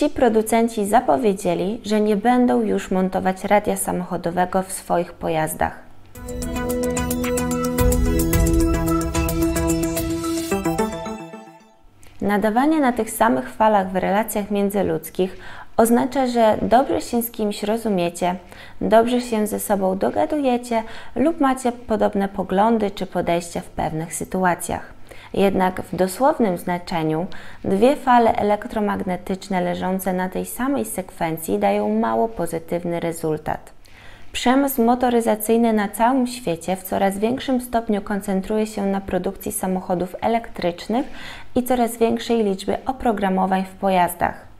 Ci producenci zapowiedzieli, że nie będą już montować radia samochodowego w swoich pojazdach. Nadawanie na tych samych falach w relacjach międzyludzkich oznacza, że dobrze się z kimś rozumiecie, dobrze się ze sobą dogadujecie lub macie podobne poglądy czy podejścia w pewnych sytuacjach. Jednak w dosłownym znaczeniu dwie fale elektromagnetyczne leżące na tej samej sekwencji dają mało pozytywny rezultat. Przemysł motoryzacyjny na całym świecie w coraz większym stopniu koncentruje się na produkcji samochodów elektrycznych i coraz większej liczby oprogramowań w pojazdach.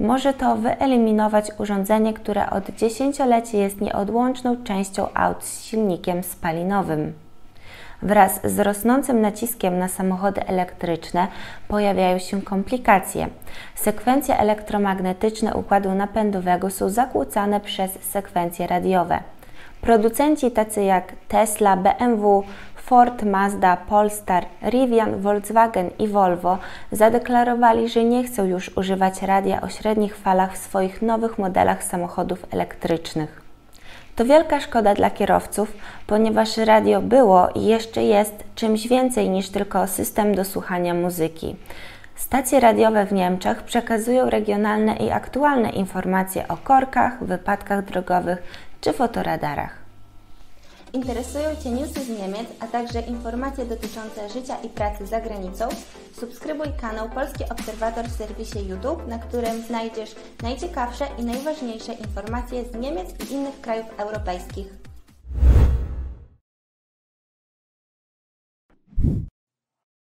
Może to wyeliminować urządzenie, które od dziesięcioleci jest nieodłączną częścią aut z silnikiem spalinowym. Wraz z rosnącym naciskiem na samochody elektryczne pojawiają się komplikacje. Sekwencje elektromagnetyczne układu napędowego są zakłócane przez sekwencje radiowe. Producenci tacy jak Tesla, BMW, Ford, Mazda, Polestar, Rivian, Volkswagen i Volvo zadeklarowali, że nie chcą już używać radia o średnich falach w swoich nowych modelach samochodów elektrycznych. To wielka szkoda dla kierowców, ponieważ radio było i jeszcze jest czymś więcej niż tylko system do słuchania muzyki. Stacje radiowe w Niemczech przekazują regionalne i aktualne informacje o korkach, wypadkach drogowych czy fotoradarach. Interesują Cię newsy z Niemiec, a także informacje dotyczące życia i pracy za granicą? Subskrybuj kanał Polski Obserwator w serwisie YouTube, na którym znajdziesz najciekawsze i najważniejsze informacje z Niemiec i innych krajów europejskich.